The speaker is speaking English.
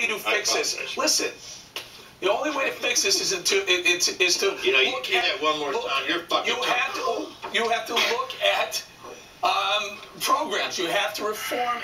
way to fix this. Listen. The only way to fix this is to is to you know you look do at, one more look, time. You're fucking. You have to you have to look at um, programs. You have to reform.